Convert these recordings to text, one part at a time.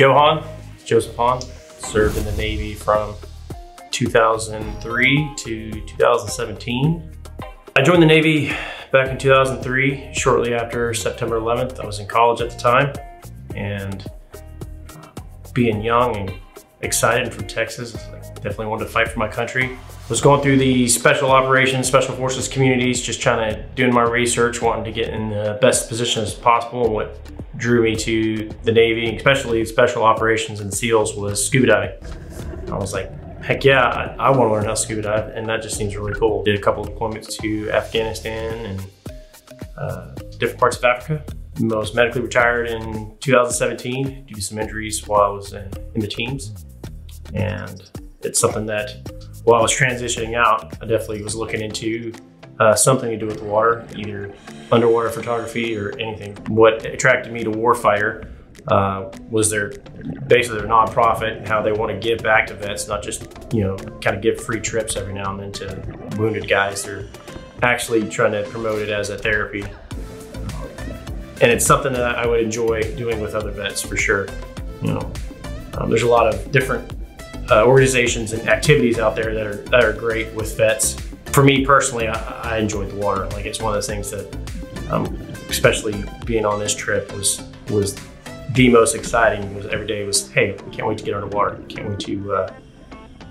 Joe Hahn, Joseph Hahn, served in the Navy from 2003 to 2017. I joined the Navy back in 2003, shortly after September 11th. I was in college at the time, and uh, being young and excited from Texas, I definitely wanted to fight for my country. Was going through the special operations, special forces communities, just trying to doing my research, wanting to get in the best position as possible. And what drew me to the Navy, especially special operations and SEALs, was scuba diving. I was like, heck yeah, I, I want to learn how to scuba dive, and that just seems really cool. Did a couple deployments to Afghanistan and uh, different parts of Africa. I was medically retired in 2017 due to some injuries while I was in, in the teams. And it's something that while I was transitioning out, I definitely was looking into uh, something to do with the water, either underwater photography or anything. What attracted me to Warfighter uh, was their basically their nonprofit and how they want to give back to vets, not just you know kind of give free trips every now and then to wounded guys. They're actually trying to promote it as a therapy, and it's something that I would enjoy doing with other vets for sure. You know, um, there's a lot of different uh, organizations and activities out there that are that are great with vets for me personally, I, I enjoyed the water. Like it's one of those things that, um, especially being on this trip, was was the most exciting. Was every day was, hey, we can't wait to get underwater. Can't wait to uh,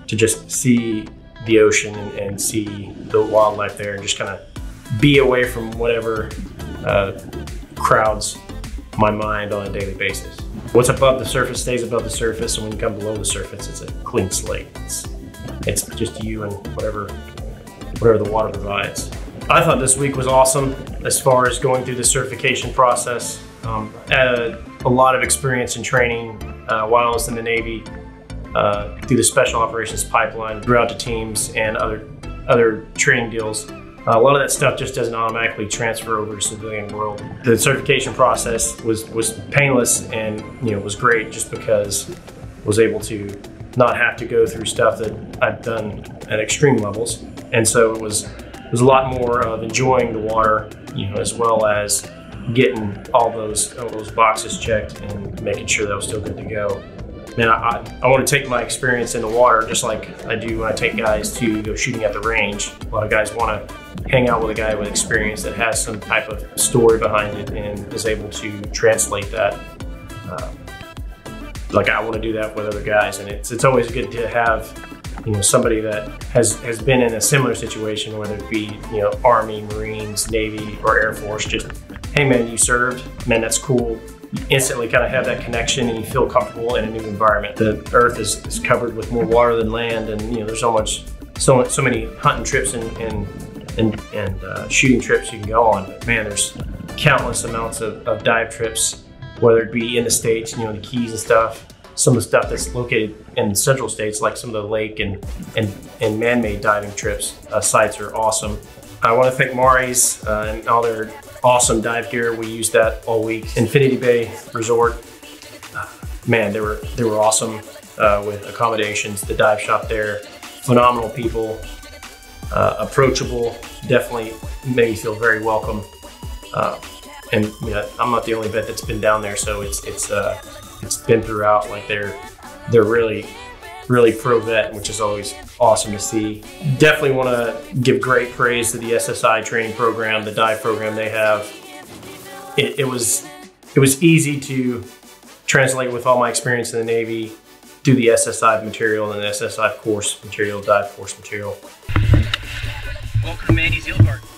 to just see the ocean and, and, see the wildlife there, and just kind of be away from whatever uh, crowds my mind on a daily basis. What's above the surface stays above the surface, and when you come below the surface, it's a clean slate. It's, it's just you and whatever whatever the water provides. I thought this week was awesome as far as going through the certification process. Um, a, a, lot of experience in training uh, while I was in the Navy uh, through the Special Operations Pipeline, throughout the teams and other other training deals. Uh, a lot of that stuff just doesn't automatically transfer over to civilian world. The certification process was was painless and you know was great just because I was able to not have to go through stuff that I've done at extreme levels and so it was it was a lot more of enjoying the water, you know, as well as getting all those all those boxes checked and making sure that I was still good to go. Man, I, I, want to take my experience in the water just like I do when I take guys to go shooting at the range. A lot of guys want to hang out with a guy with experience that has some type of story behind it and is able to translate that. Uh, like I want to do that with other guys, and it's it's always good to have you know, somebody that has, has been in a similar situation, whether it be, you know, Army, Marines, Navy, or Air Force, just, hey man, you served, man, that's cool. You instantly kind of have that connection and you feel comfortable in a new environment. The earth is, is covered with more water than land and, you know, there's so much, so, so many hunting trips and, and, and, and uh, shooting trips you can go on. But man, there's countless amounts of, of dive trips, whether it be in the States, you know, the Keys and stuff, some of the stuff that's located in central states, like some of the lake and, and, and man-made diving trips, uh, sites are awesome. I want to thank Mares uh, and all their awesome dive gear. We used that all week. Infinity Bay Resort, uh, man, they were they were awesome uh, with accommodations. The dive shop there, phenomenal people, uh, approachable. Definitely made me feel very welcome. And yeah, I'm not the only vet that's been down there, so it's it's uh, it's been throughout. Like they're they're really really pro vet, which is always awesome to see. Definitely want to give great praise to the SSI training program, the dive program they have. It, it was it was easy to translate with all my experience in the Navy do the SSI material and the SSI course material, dive course material. Welcome to Mandy's Eel Garden.